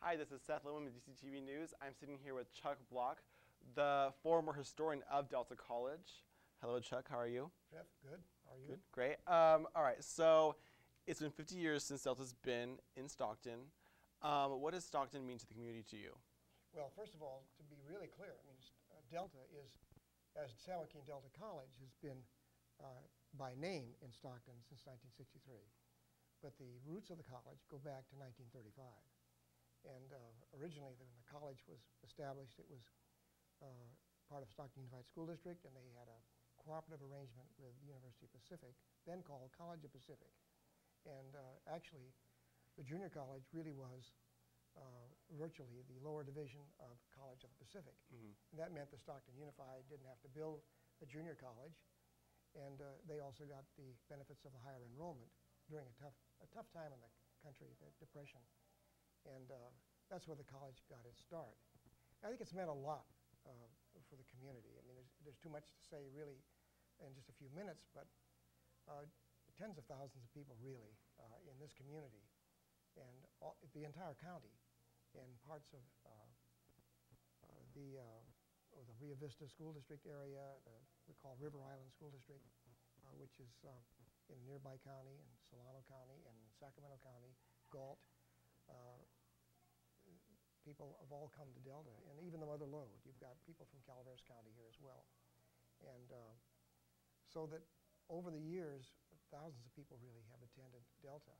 Hi, this is Seth Lowman with DCTV News. I'm sitting here with Chuck Bloch, the former historian of Delta College. Hello, Chuck. How are you? Jeff, good. How are you? Good. Great. Um, all right. So it's been 50 years since Delta's been in Stockton. Um, what does Stockton mean to the community to you? Well, first of all, to be really clear, I mean, uh, Delta is, as San Joaquin Delta College, has been uh, by name in Stockton since 1963. But the roots of the college go back to 1935. And uh, originally, when the college was established, it was uh, part of Stockton Unified School District, and they had a cooperative arrangement with the University of Pacific, then called College of Pacific. And uh, actually, the junior college really was uh, virtually the lower division of College of the Pacific. Mm -hmm. And that meant the Stockton Unified didn't have to build a junior college, and uh, they also got the benefits of the higher enrollment during a tough, a tough time in the country, the Depression. And uh, that's where the college got its start. I think it's meant a lot uh, for the community. I mean, there's, there's, too much to say really in just a few minutes, but uh, tens of thousands of people really uh, in this community and all, the entire county and parts of uh, uh, the, the Rio Vista School District area, we call River Island School District, which is in nearby county, in Solano County and Sacramento County, Galt, people have all come to Delta, and even the Mother Lode. You've got people from Calaveras County here as well. And uh, so that over the years, thousands of people really have attended Delta,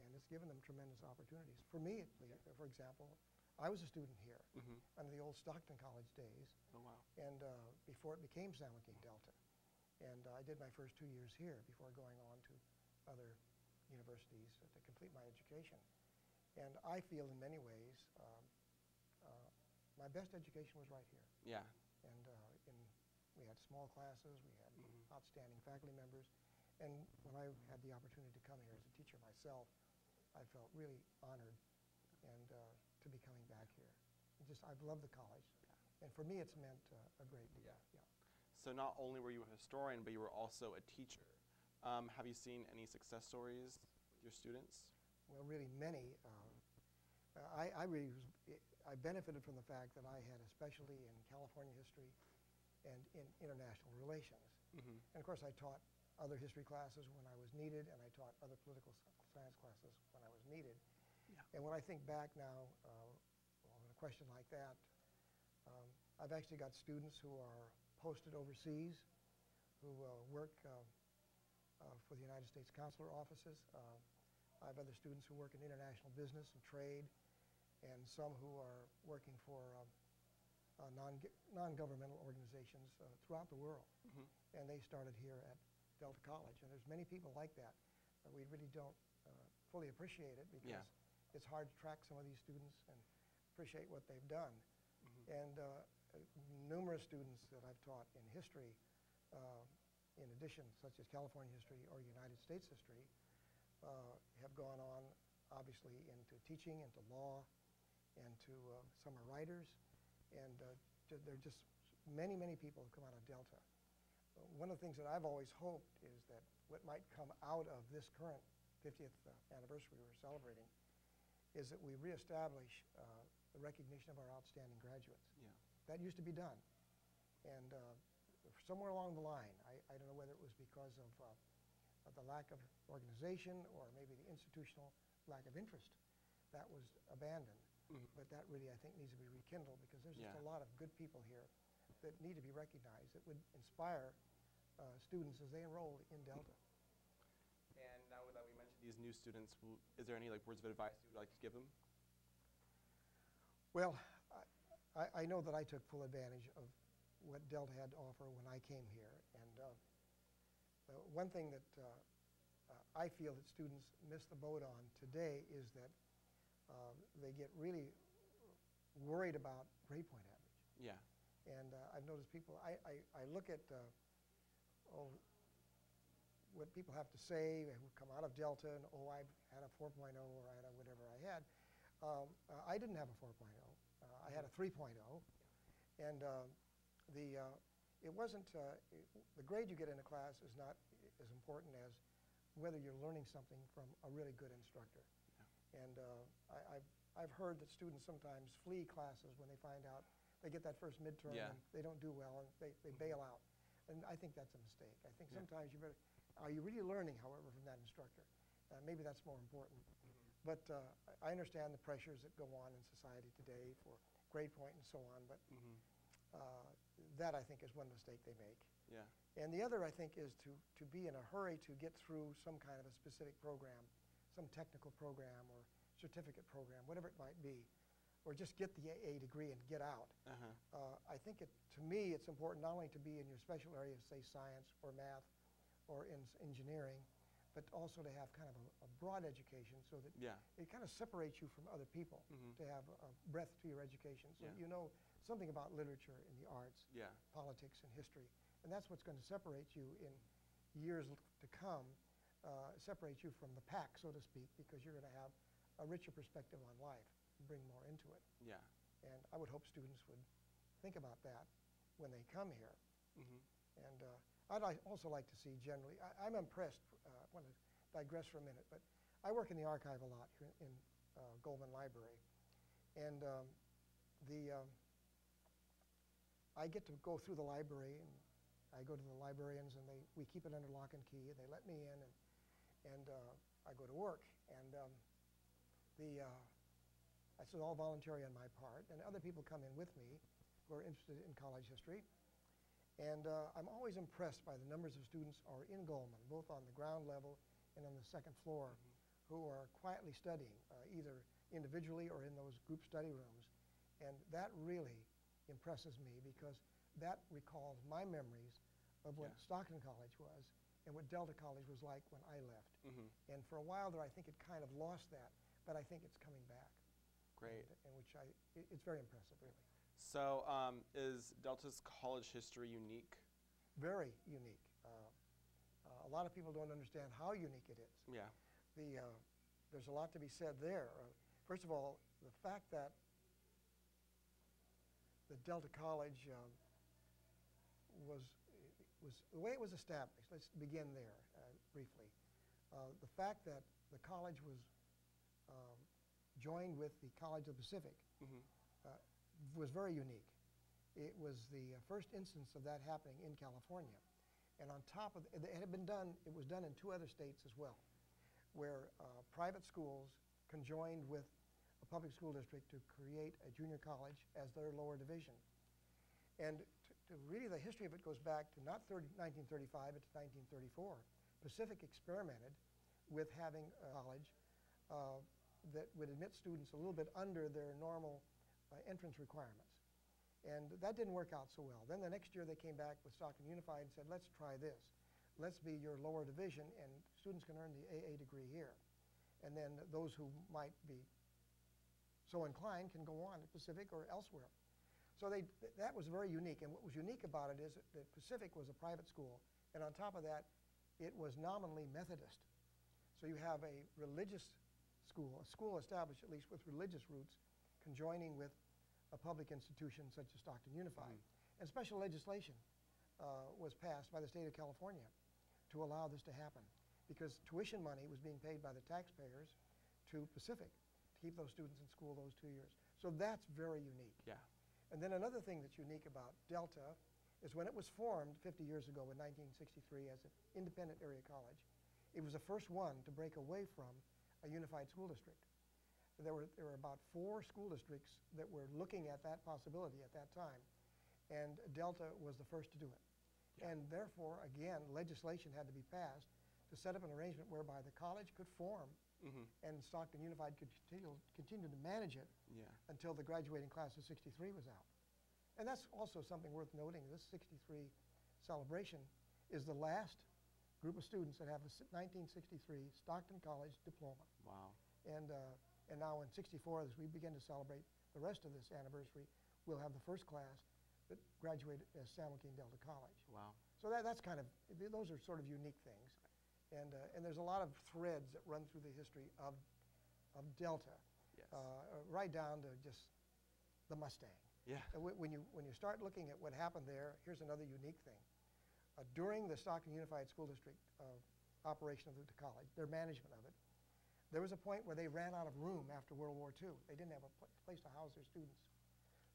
and it's given them tremendous opportunities. For me, for example, I was a student here mm -hmm. under the old Stockton College days. Oh, wow. And uh, before it became San Joaquin Delta. And uh, I did my first two years here before going on to other universities to complete my education. And I feel in many ways um, uh, my best education was right here. Yeah. And uh, in, we had small classes, we had mm -hmm. outstanding faculty members. And when I had the opportunity to come here as a teacher myself, I felt really honored and uh, to be coming back here. just, I've loved the college. And for me, it's meant uh, a great deal. Yeah. yeah. So not only were you a historian, but you were also a teacher. Um, have you seen any success stories with your students? well, really many. Um, I, I, really was, I benefited from the fact that I had a specialty in California history and in international relations. Mm -hmm. And of course, I taught other history classes when I was needed, and I taught other political science classes when I was needed. Yeah. And when I think back now uh, on a question like that, um, I've actually got students who are posted overseas, who uh, work uh, uh for the United States consular offices. Uh, I have other students who work in international business and trade, and some who are working for um, uh, non, non-governmental organizations uh, throughout the world. Mm -hmm. And they started here at Delta College. And there's many people like that. Uh, we really don't uh, fully appreciate it because yeah. it's hard to track some of these students and appreciate what they've done. Mm -hmm. And uh, numerous students that I've taught in history, uh, in addition, such as California history or United States history, uh, have gone on, obviously, into teaching, into law, and to uh, some are writers, and uh, there are just many, many people who come out of Delta. One of the things that I've always hoped is that what might come out of this current 50th anniversary we're celebrating is that we reestablish uh, the recognition of our outstanding graduates. Yeah. That used to be done. And uh, somewhere along the line, I, I, don't know whether it was because of uh, the lack of organization or maybe the institutional lack of interest, that was abandoned. Mm -hmm. But that really, I think, needs to be rekindled because there's yeah. just a lot of good people here that need to be recognized that would inspire uh, students as they enroll in Delta. And now that we mentioned these new students, is there any like words of advice you would like to give them? Well, I, I know that I took full advantage of what Delta had to offer when I came here, and uh, uh, one thing that uh, uh, I feel that students miss the boat on today is that they get really worried about grade point average. Yeah. And I've noticed people, I, I, I look at oh, what people have to say who come out of Delta and, oh, I've had a 4.0 or I had a whatever I had. Um, uh, I didn't have a 4.0. Uh, I had a 3.0. And uh, the, it wasn't, uh, it, the grade you get in a class is not as important as whether you're learning something from a really good instructor. And uh, I, I've heard that students sometimes flee classes when they find out they get that first midterm Yeah. and they don't do well and they, they bail out. And I think that's a mistake. I think Yeah. sometimes you better, are you really learning, however, from that instructor? Uh, maybe that's more important. But uh, I understand the pressures that go on in society today for grade point and so on, but Mhm. uh, that I think is one mistake they make. Yeah. And the other, I think, is to, to be in a hurry to get through some kind of a specific program, some technical program or certificate program, whatever it might be, or just get the AA degree and get out. Uh-huh. Uh, I think, it, to me, it's important not only to be in your special area, say science or math or in engineering, but also to have kind of a, a broad education so that Yeah. it kind of separates you from other people Mhm. to have a, breadth to your education so Yeah. that you know something about literature and the arts Yeah. politics and history. And that's what's going to separate you in years to come, uh, separate you from the pack, so to speak, because you're going to have a richer perspective on life bring more into it. Yeah. And I would hope students would think about that when they come here. Mhm. And uh, I'd li- also like to see generally, I, I'm impressed, uh, I want to digress for a minute, but I work in the archive a lot here in uh, Goleman Library. And um, the, um, I get to go through the library and I go to the librarians and they, we keep it under lock and key and they let me in and, and uh, I go to work. And um, the, uh, that's all voluntary on my part. And other people come in with me who are interested in college history. And uh, I'm always impressed by the numbers of students who are in Goleman, both on the ground level and on the second floor, who are quietly studying, uh, either individually or in those group study rooms. And that really impresses me because that recalls my memories of what Yeah. Stockton College was and what Delta College was like when I left. Mhm. And for a while there, I think it kind of lost that, but I think it's coming back. Great. And, and which I, it, it's very impressive, really. So, um, is Delta's college history unique? Very unique. Uh, uh, a lot of people don't understand how unique it is. Yeah. The, uh, there's a lot to be said there. Uh, first of all, the fact that the Delta College um, was, was the way it was established. Let's begin there uh, briefly. Uh, the fact that the college was um, joined with the College of the Pacific Mhm. uh, was very unique. It was the uh, first instance of that happening in California. And on top of, it it had been done, it was done in two other states as well, where uh, private schools conjoined with a public school district to create a junior college as their lower division. And to, to really, the history of it goes back to not 30, 1935, but to 1934. Pacific experimented with having a college uh, that would admit students a little bit under their normal uh, entrance requirements. And that didn't work out so well. Then the next year they came back with Stockton Unified and said, let's try this. Let's be your lower division and students can earn the AA degree here. And then those who might be so inclined can go on at Pacific or elsewhere. So they, th- that was very unique. And what was unique about it is that, Pacific was a private school. And on top of that, it was nominally Methodist. So you have a religious school, a school established at least with religious roots, conjoining with a public institution such as Stockton Unified. Mhm. And special legislation uh, was passed by the state of California to allow this to happen because tuition money was being paid by the taxpayers to Pacific to keep those students in school those two years. So that's very unique. Yeah. And then another thing that's unique about Delta is when it was formed 50 years ago in 1963 as an independent area college, it was the first one to break away from a unified school district. There were, there were about four school districts that were looking at that possibility at that time, and Delta was the first to do it. Yeah. And therefore, again, legislation had to be passed to set up an arrangement whereby the college could form Mhm. and Stockton Unified could continue, continue to manage it Yeah. until the graduating class of 63 was out. And that's also something worth noting. This 63 celebration is the last group of students that have a 1963 Stockton College diploma. Wow. And, uh, and now in 64, as we begin to celebrate the rest of this anniversary, we'll have the first class that graduated as San Joaquin Delta College. Wow. So that, that's kind of, those are sort of unique things. And, uh, and there's a lot of threads that run through the history of, of Delta, Yes. uh, right down to just the Mustang. yeah. When you, when you start looking at what happened there, here's another unique thing. Uh, during the Stockton Unified School District uh, operation of the college, their management of it, There was a point where they ran out of room after World War II. They didn't have a pl- place to house their students.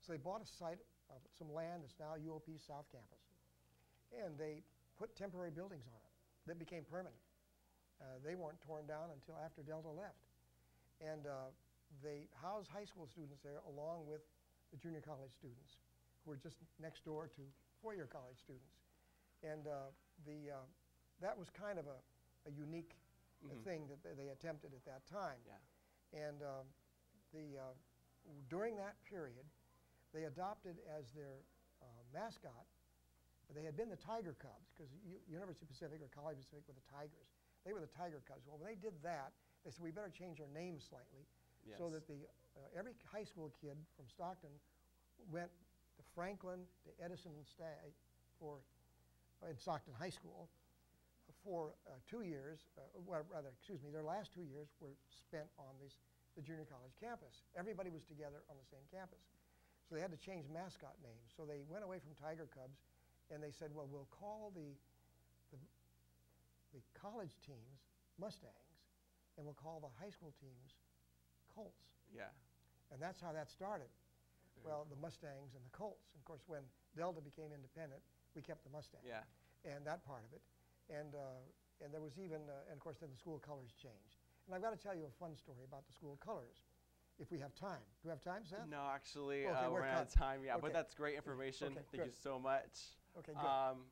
So they bought a site of some land that's now UOP South Campus. And they put temporary buildings on it that became permanent. Uh, they weren't torn down until after Delta left. And uh, they housed high school students there along with the junior college students who were just next door to four-year college students. And uh, the, uh, that was kind of a, a unique uh, Mhm. thing that they- they attempted at that time. Yeah. And um, the, uh, during that period, they adopted as their uh, mascot, they had been the Tiger Cubs, because University Pacific or College Pacific were the Tigers. They were the Tiger Cubs. Well, when they did that, they said, we better change our name slightly, so that the, uh, every high school kid from Stockton went to Franklin, to Edison and Stagg for, uh, in Stockton High School, for uh, two years, uh, well, rather, excuse me, their last two years were spent on this, the junior college campus. Everybody was together on the same campus. So they had to change mascot names. So they went away from Tiger Cubs and they said, well, we'll call the, the, the college teams Mustangs and we'll call the high school teams Colts. Yeah. And that's how that started. Very Well, the Mustangs and the Colts. And of course, when Delta became independent, we kept the Mustangs Yeah. and that part of it. And, uh, and there was even, uh, and of course, then the school colors changed. And I've got to tell you a fun story about the school colors, if we have time. Do we have time, Seth? No, actually, Okay, uh, we're we're out of time. Yeah, but that's great information. Okay, Thank you so much. Okay, good. Um,